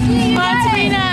Martina. Martina.